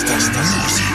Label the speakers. Speaker 1: Esta, esta, esta.